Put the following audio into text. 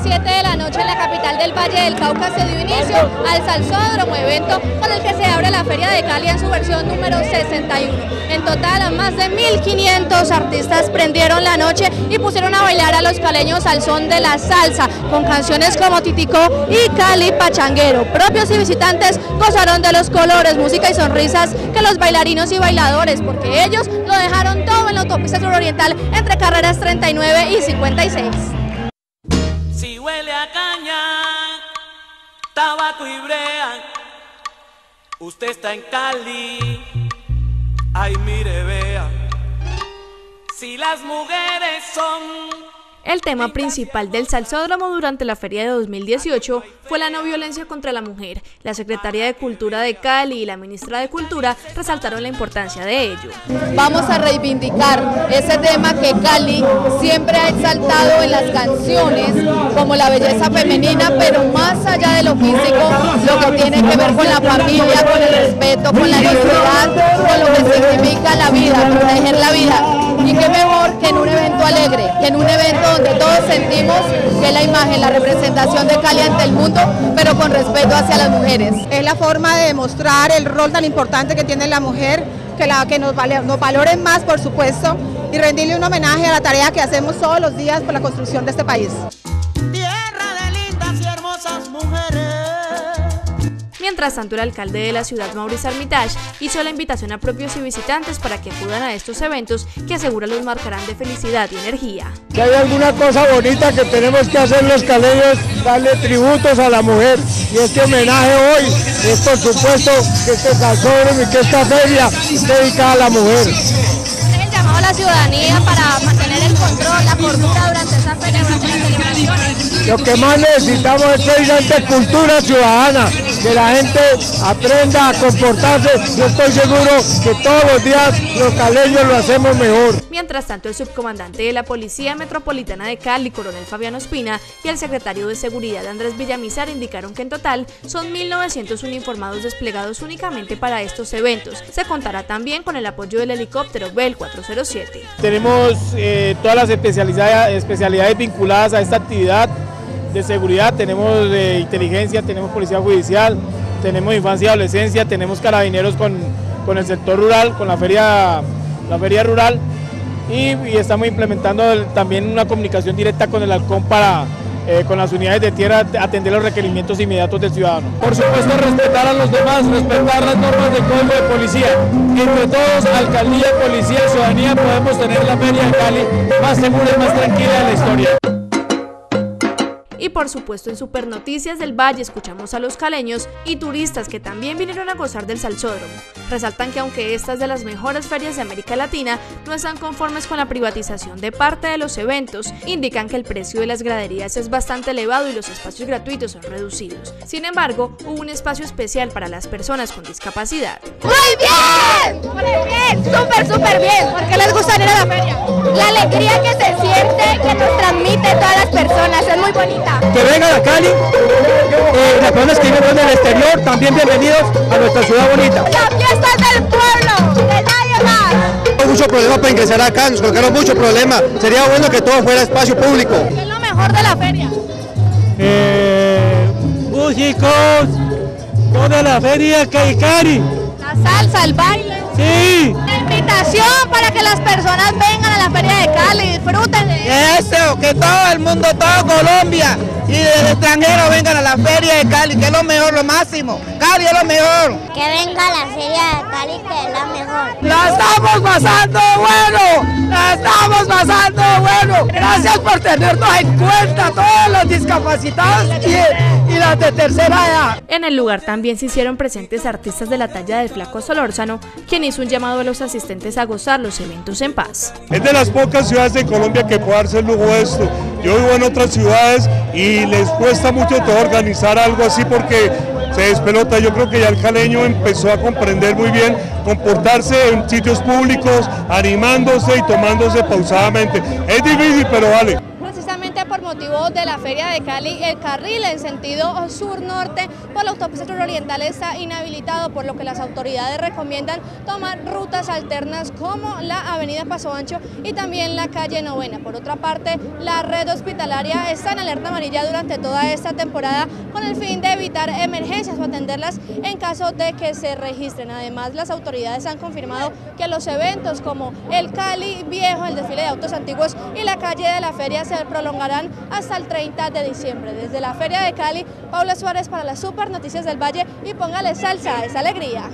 las 7 de la noche en la capital del Valle del Cauca se dio inicio al Salsódromo, evento con el que se abre la Feria de Cali en su versión número 61. En total, más de 1.500 artistas prendieron la noche y pusieron a bailar a los caleños al son de la salsa, con canciones como Titicó y Cali Pachanguero. Propios y visitantes gozaron de los colores, música y sonrisas que los bailarinos y bailadores, porque ellos lo dejaron todo en la autopista suroriental entre carreras 39 y 56. Huele a caña, tabaco y brea, usted está en Cali, ay mire vea, si las mujeres son el tema principal del Salsódromo durante la feria de 2018 fue la no violencia contra la mujer. La Secretaría de Cultura de Cali y la Ministra de Cultura resaltaron la importancia de ello. Vamos a reivindicar ese tema que Cali siempre ha exaltado en las canciones como la belleza femenina, pero más allá de lo físico, lo que tiene que ver con la familia, con el respeto, con la dignidad, con lo que significa la vida, proteger la vida. Y que en un evento alegre, que en un evento donde todos sentimos que la imagen, la representación de Cali ante el mundo, pero con respeto hacia las mujeres. Es la forma de demostrar el rol tan importante que tiene la mujer, que, la, que nos, nos valoren más, por supuesto, y rendirle un homenaje a la tarea que hacemos todos los días por la construcción de este país. Mientras tanto, el alcalde de la ciudad, Mauricio Armitage, hizo la invitación a propios y visitantes para que acudan a estos eventos que asegura los marcarán de felicidad y energía. Si hay alguna cosa bonita que tenemos que hacer los caleños, darle tributos a la mujer. Y este homenaje hoy es por supuesto que este calzón y que esta feria dedicada a la mujer. el llamado a la ciudadanía para mantener el control, la cordura durante esta feria, durante las celebraciones? Lo que más necesitamos es precisamente cultura ciudadana que la gente aprenda a comportarse. Yo estoy seguro que todos los días los caleños lo hacemos mejor. Mientras tanto, el subcomandante de la Policía Metropolitana de Cali, coronel Fabiano Espina, y el secretario de Seguridad Andrés Villamizar indicaron que en total son 1.900 uniformados desplegados únicamente para estos eventos. Se contará también con el apoyo del helicóptero Bell 407. Tenemos eh, todas las especialidades, especialidades vinculadas a esta actividad de seguridad, tenemos de inteligencia, tenemos policía judicial, tenemos infancia y adolescencia, tenemos carabineros con, el sector rural, con la feria, la feria rural y, estamos implementando también una comunicación directa con el halcón para eh, con las unidades de tierra atender los requerimientos inmediatos del ciudadano. Por supuesto respetar a los demás, respetar las normas del código de policía. Entre todos, alcaldía, policía, ciudadanía, podemos tener la feria de Cali más segura y más tranquila de la historia. Y por supuesto en Super Noticias del Valle escuchamos a los caleños y turistas que también vinieron a gozar del salsódromo. Resaltan que aunque esta es de las mejores ferias de América Latina, no están conformes con la privatización de parte de los eventos, indican que el precio de las graderías es bastante elevado y los espacios gratuitos son reducidos. Sin embargo, hubo un espacio especial para las personas con discapacidad. ¡Muy bien! ¡Muy bien! ¡Súper, súper bien! ¿Por qué les gusta ir a la feria? La alegría que se siente, que nos transmite todas las personas, es muy bonita que vengan a Cali, eh, las personas que viven del exterior, también bienvenidos a nuestra ciudad bonita. La fiesta del pueblo, de nadie más. Hay mucho problema para ingresar acá, nos colocaron mucho problema. Sería bueno que todo fuera espacio público. ¿Qué es lo mejor de la feria? Eh, músicos, toda la feria Cali. La salsa, el baile. Sí. Invitación para que las personas vengan a la feria de Cali, disfruten de eso. que todo el mundo, todo Colombia y desde extranjero vengan a la feria de Cali, que es lo mejor, lo máximo. Cali es lo mejor. Que venga a la feria de Cali, que es la mejor. La estamos pasando bueno, la estamos pasando bueno. Gracias por tenernos en cuenta todos los discapacitados y, y las de tercera edad. En el lugar también se hicieron presentes artistas de la talla del Flaco Solórzano, quien hizo un llamado a los asistentes a gozar los eventos en paz. Es de las pocas ciudades de Colombia que puede darse el lujo esto. Yo vivo en otras ciudades y les cuesta mucho todo organizar algo así porque se despelota. Yo creo que ya el caleño empezó a comprender muy bien comportarse en sitios públicos, animándose y tomándose pausadamente. Es difícil, pero vale. Motivo de la Feria de Cali, el carril en sentido sur-norte por la autopista suroriental está inhabilitado, por lo que las autoridades recomiendan tomar rutas alternas como la avenida Paso Ancho y también la calle Novena. Por otra parte, la red hospitalaria está en alerta amarilla durante toda esta temporada con el fin de evitar emergencias o atenderlas en caso de que se registren. Además, las autoridades han confirmado que los eventos como el Cali Viejo, el desfile de autos antiguos y la calle de la feria se prolongarán hasta el 30 de diciembre. Desde la Feria de Cali, Paula Suárez para las Super Noticias del Valle y póngale salsa a esa alegría.